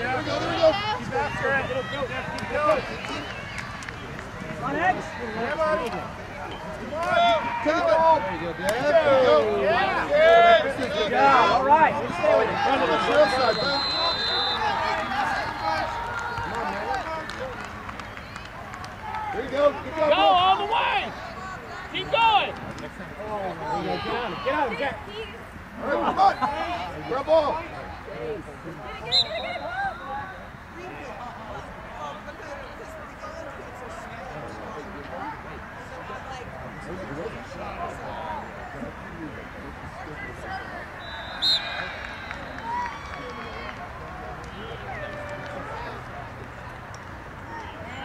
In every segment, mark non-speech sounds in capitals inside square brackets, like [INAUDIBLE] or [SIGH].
There we go, there we go. Keep after it. Go, keep going. On X. Yeah, buddy. Come on. It off. There you go, Dad. There you go. Yeah. Good. Good job. All right. Let's stay with it. Front of the trail side, man. There you go. Good job, Go bro. all the way. Keep going. There you go. Get on him. Get on him, Jack. All right, come on. Grab ball.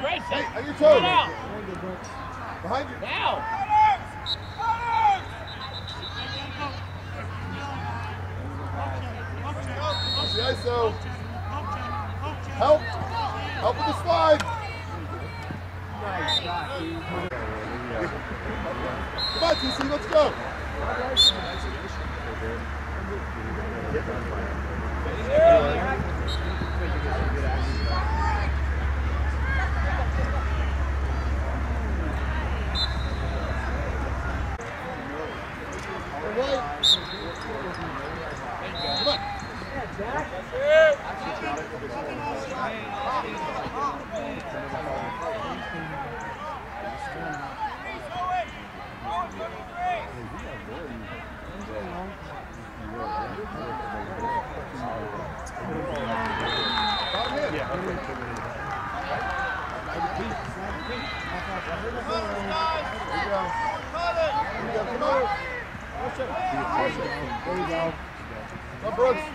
Grayson. Hey, on your Come toes. out. Behind you. Now. Watch the ISO. Help. Help with the slide. Come on, TC, let's go. All on.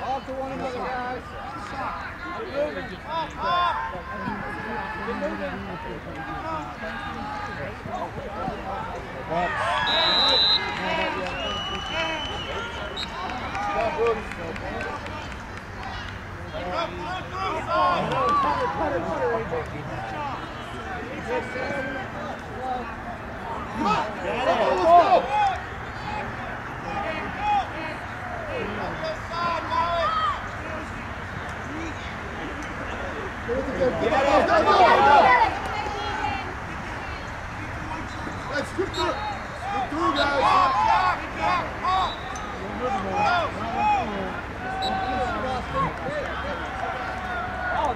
Off to one another, guys. Let's go. Get it again. Get it again. Go, go, go. Let's scoot through. Scoot through, guys. Oh,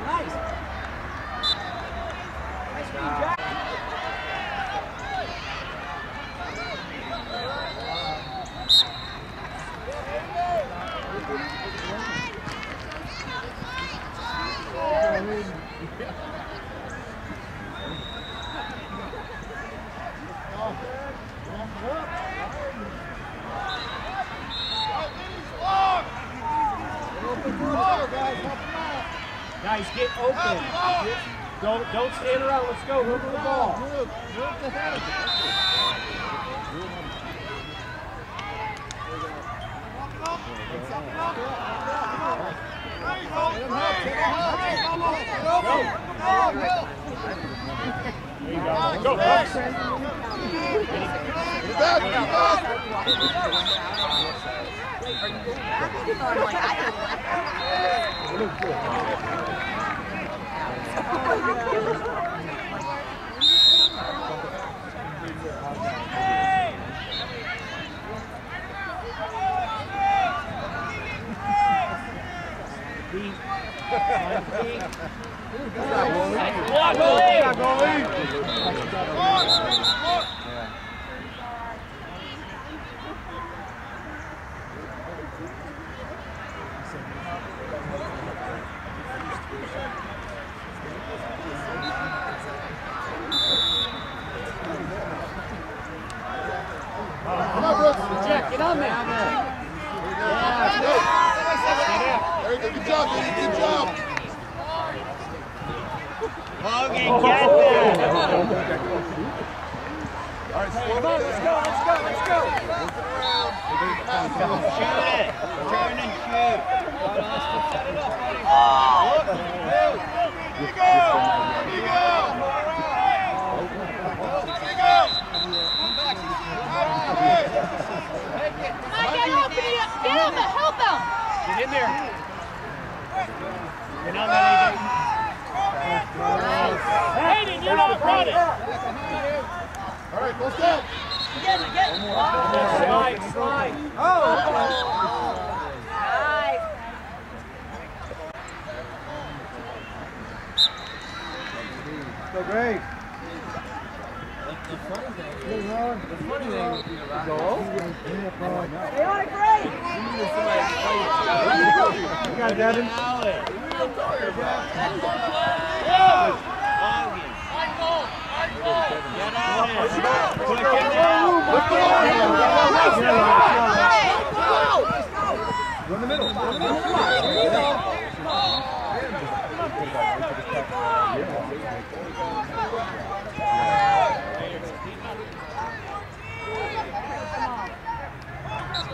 nice. Nice feed, Guys, get open. Don't don't stand around. Let's go. Move the ball. Move. Move the head. There you go. Go, Bucks. Get back. Get back. Hãy subscribe Get in there. You're not running. Hayden, you're not running. All right, go step. Slide, slide. The middle. Go in the middle. Go.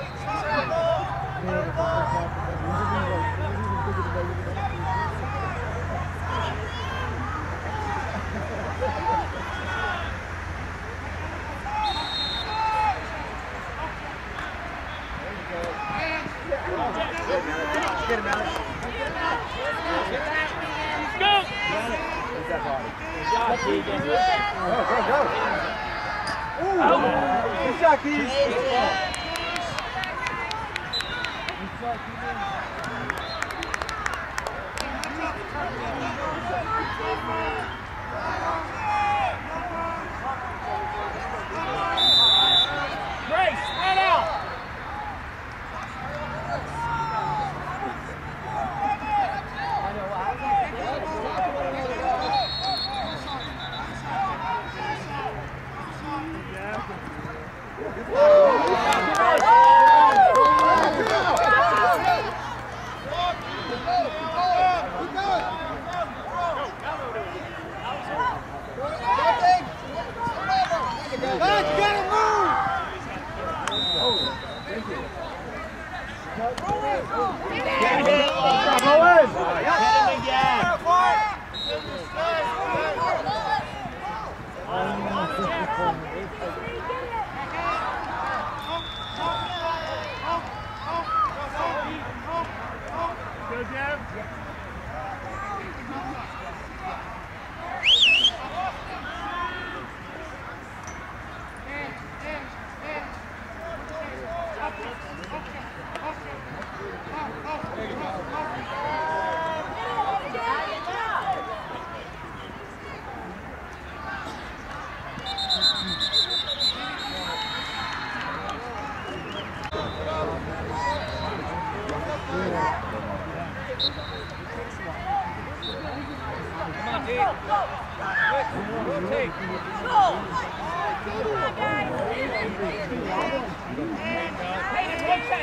Thank you. Get him again. Go, Dev.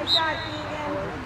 Nice shot, Keegan.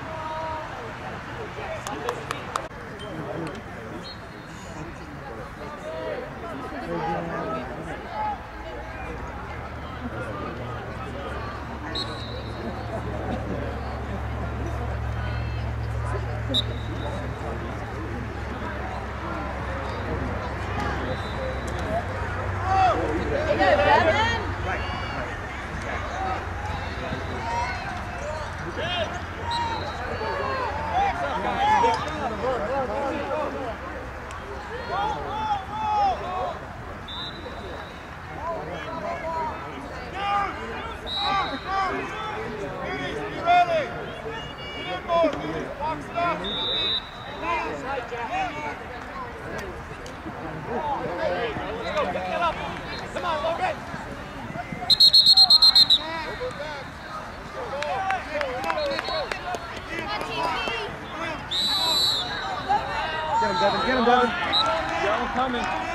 Coming.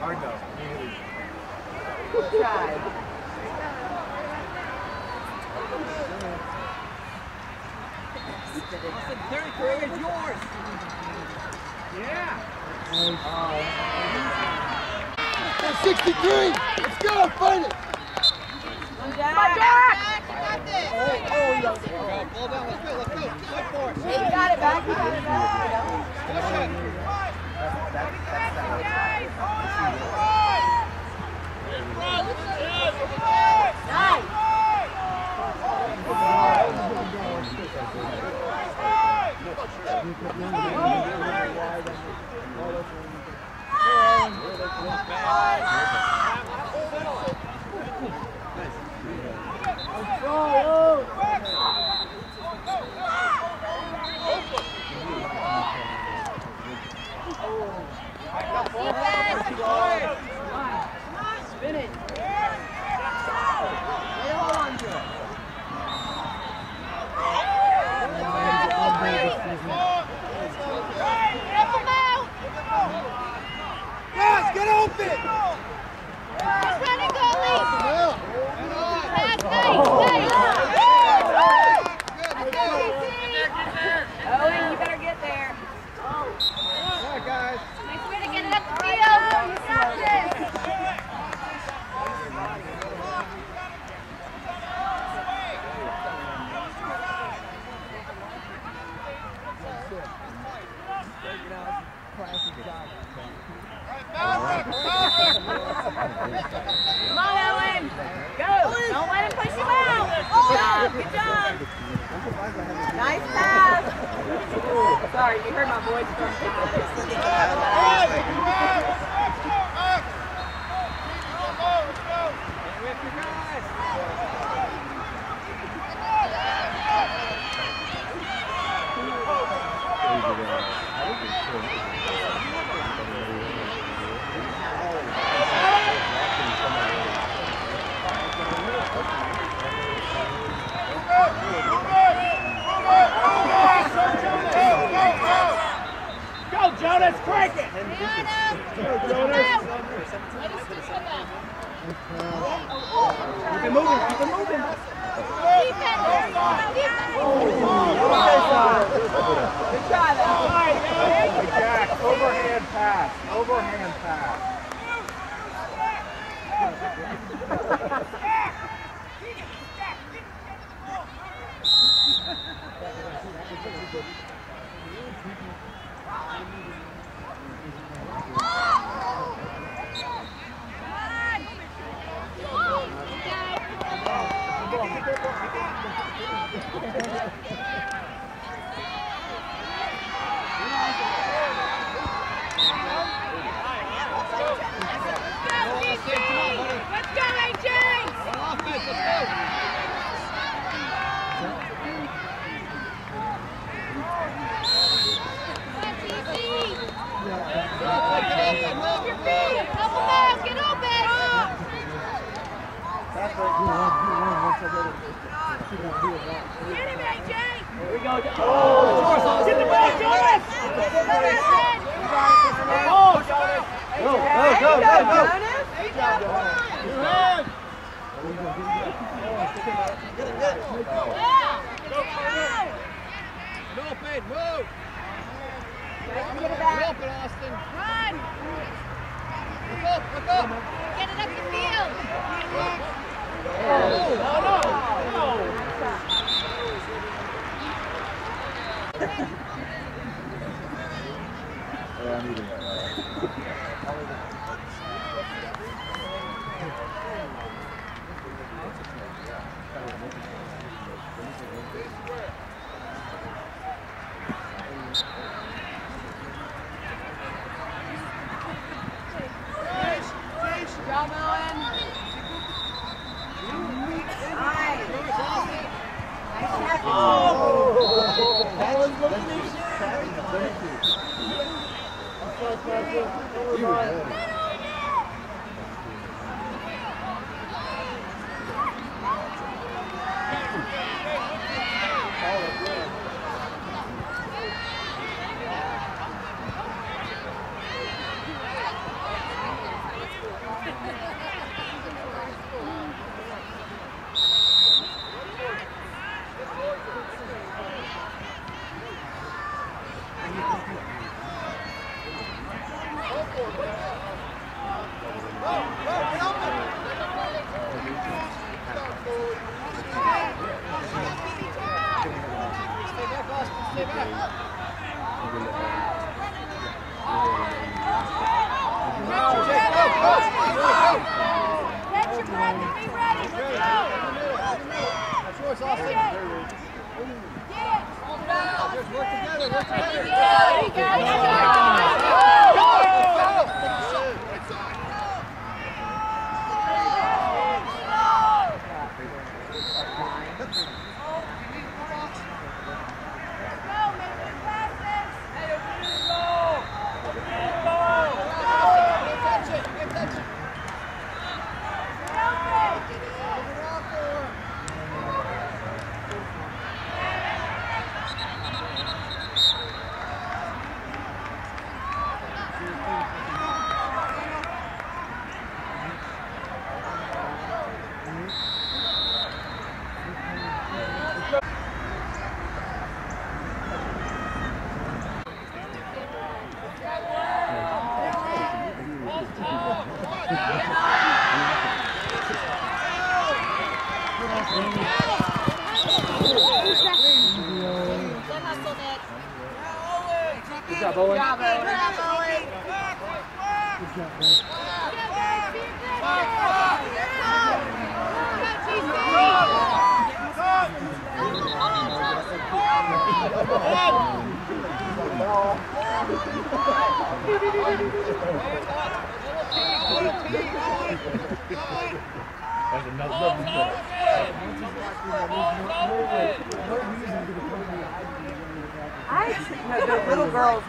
Hard no. That's 63. Let's go. Fight it. Come on, Jack! You got this! Oh, you got it. Ball down. Let's go. Let's go. Fight for it. You got it back. You got it back. Nice. Spin it. Lay hold on to it. Guys, get open. Owen, you better get there. All right, guys. Nice way to get it up the field. You got this. Come on, Owen. Go. Don't let him push you out. Good job. Good job. Nice pass. Sorry, you heard my voice from Go, Jonas, crank it! Keep it moving, keep it moving. Good try, though. Jack, overhand pass. Overhand pass. Let's [LAUGHS] Get him, AJ! Here we go. Oh, get the ball, Jonas! Oh, Jonas! Go, go, go, go, go. Yeah! Open. Move. Get it back. Open, Austin. Run! Look up. Look up. Get it up the field! Yeah, I'm eating it.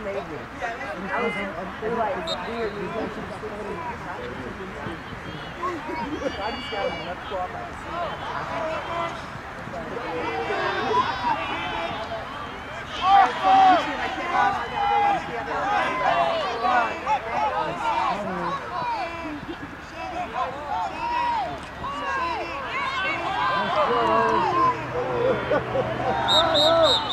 I. I just got. Let's go up and Job,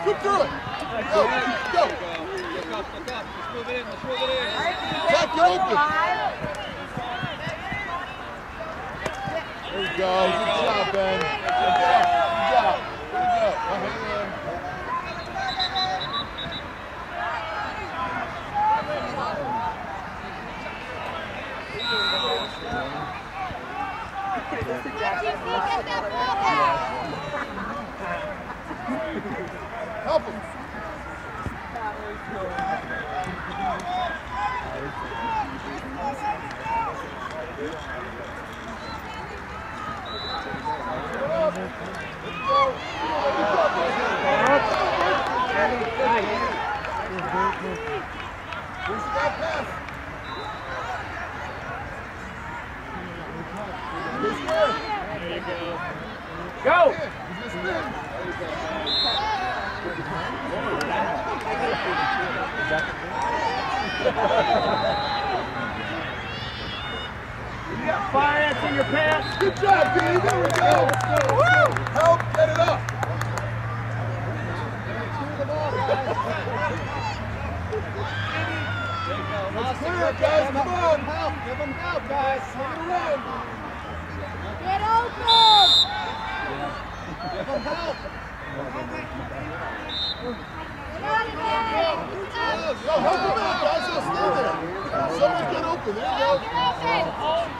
On, through it. Go, go. Jack, get open. There you go. Good job, Ben. Good job. Good job. Way to go. Now hang in. Help him. Where's the guy pass? He's here. Go! He's listening. You got fire ants in your pants? Good job, D. There we go. Woo! Help, get it up. Let's clear it, guys. Come on. Help. Give them help, guys. Swing it around. Get open! Give them help. Get out of there! Yo, help them out, guys. They'll stay there. Someone get open. There you go. Get open! Go,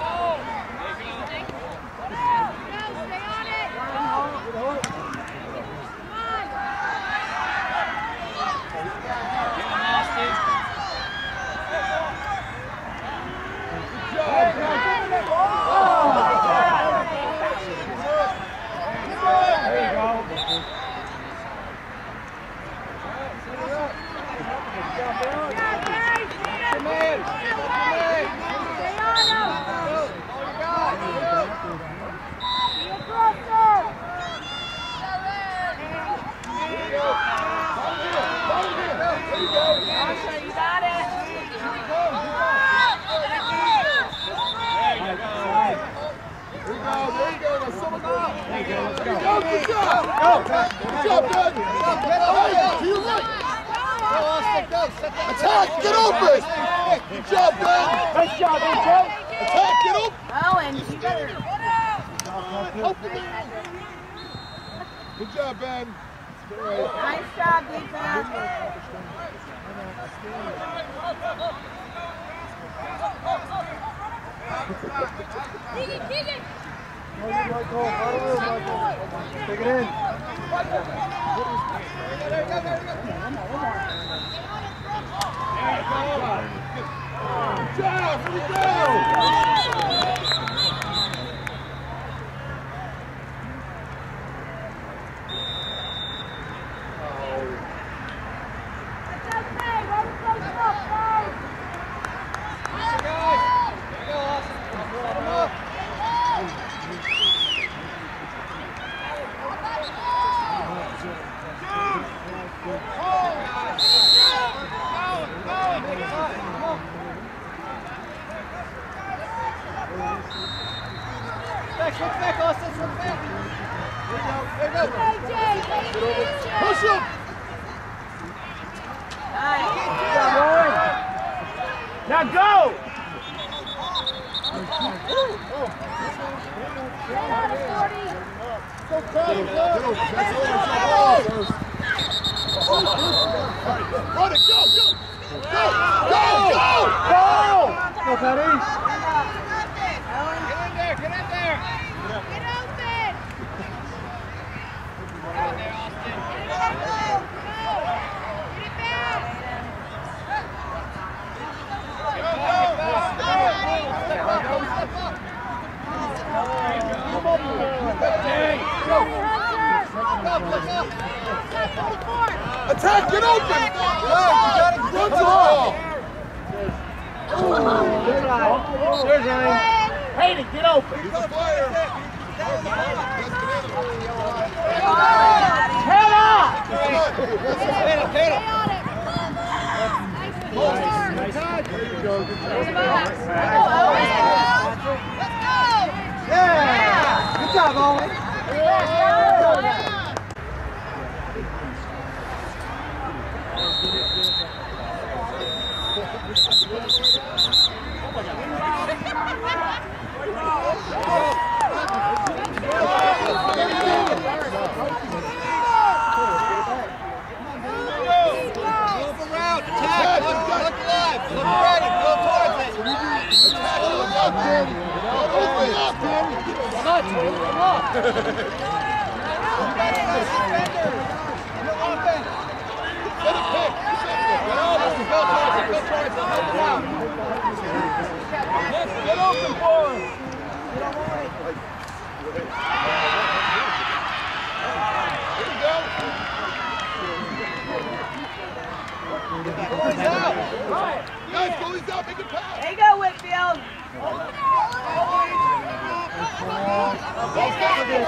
Let's go. Let's go. Go. Go. Go. Go. Attack! Get open! Good job, Ben! Nice job, Ben, Joe! Attack! Get open! Alan, you better... Open Good job, Ben! Nice job, defense! Keegan, Keegan! Take it in. Good job, here we go! Push him! Nice. Now go. Get open, that's all it's about. Run it, go, go! Go, go, go! Go. Go, Patty. Attack, get open! To the ball! There's Ryan. Hayden, get open. He's a player! Head up. Come on, let's go. There you go, good job. Yeah. Good job, Owen. Attack, look, look alive, look ready, go towards it. Attack, look up, Danny. Open up, Danny. Let it pick. Get open, go towards it, go towards it, help him out. Get open for him. Here we go. Goalie's out. Guys, goalie's out, make a pass. There you go, Whitfield. Come on, stay with it.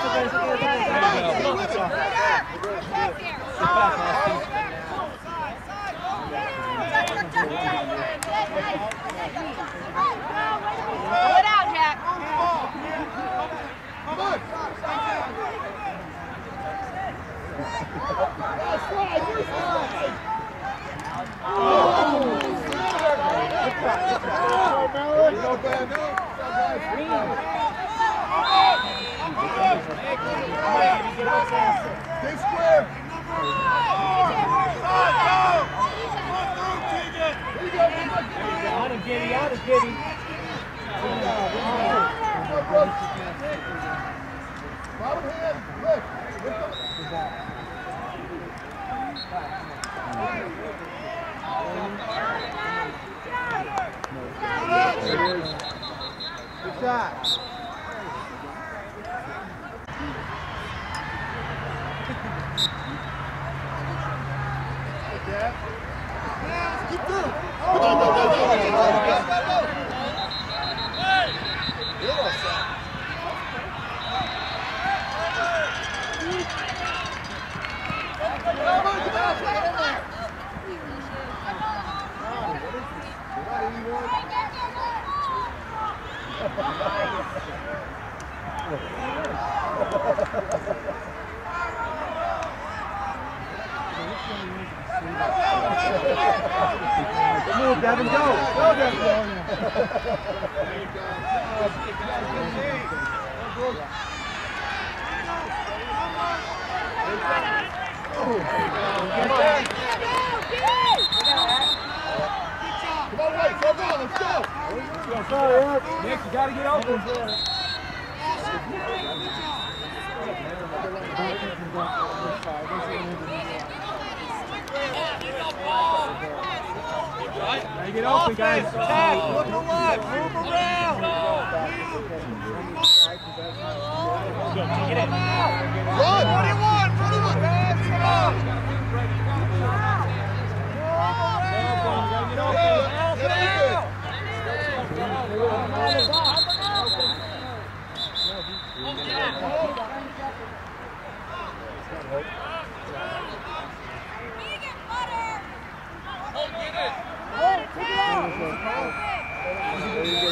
Pull it out, Jack. Come on. Slide, where's the slide? No bad, no. Stay square. Here you go, come on. Out of giddy, out of giddy. Bottom hand, lift. Lift up. Good shot. Keep through. Go, go, go, go, go, go, go, go. You're all set. Come on, come on, get in there. Good move, Devin. Go. Go, Devin. Come on, Wade, go, let's go. Nick, you gotta get open. Gotta get open, guys. Attack, look alive, move around. Run, 21, 21. Pass it up. Yeah, get Oh, get it! Oh, take it out!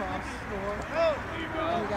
open. Hey, Paul. Go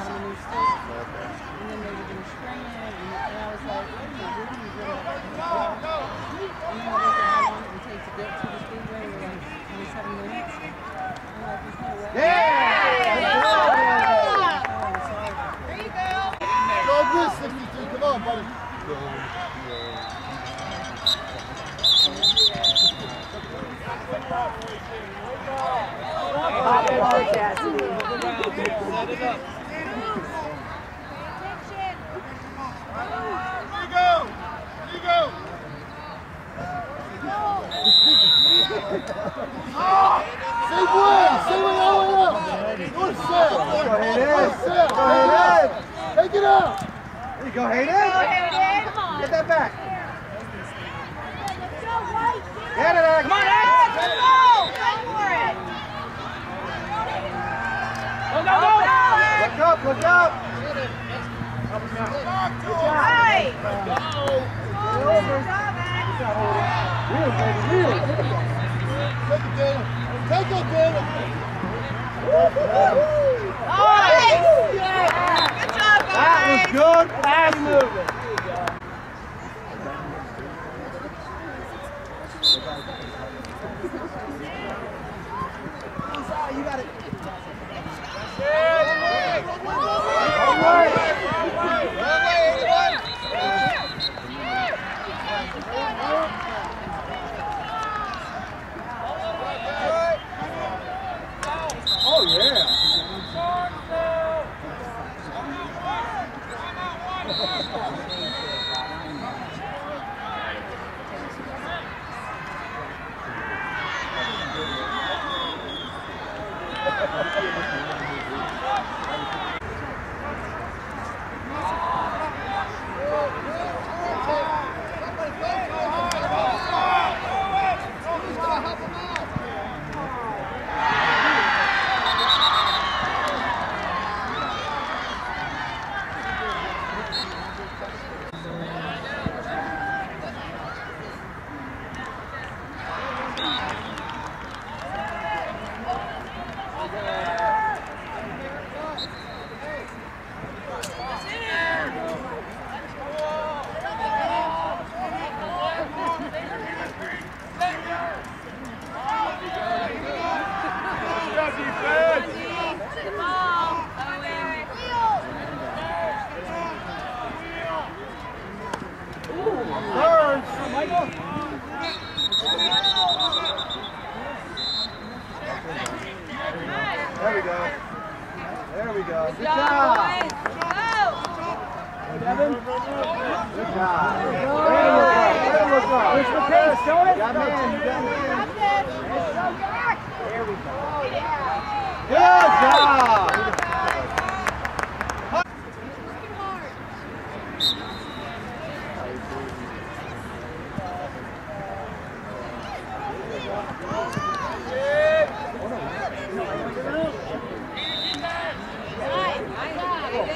Let's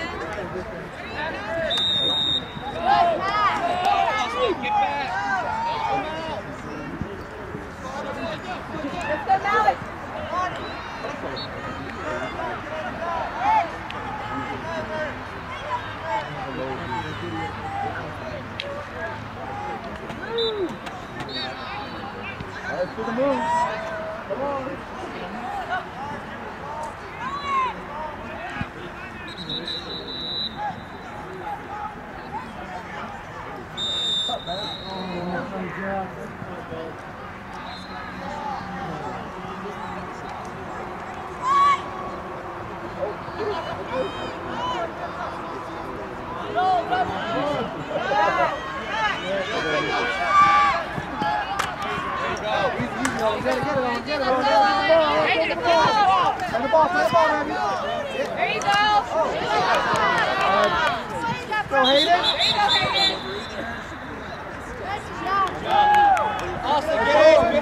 do. Come on. There you go. There you go, Hayden. Nossa, que isso?